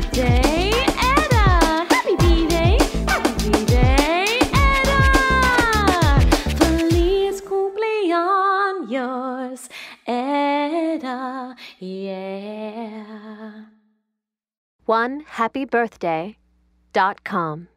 birthday, Edda! Happy B-Day! Happy B-Day, Edda! Feliz cumpleaños, Edda! Yeah! One happy birthday dot com.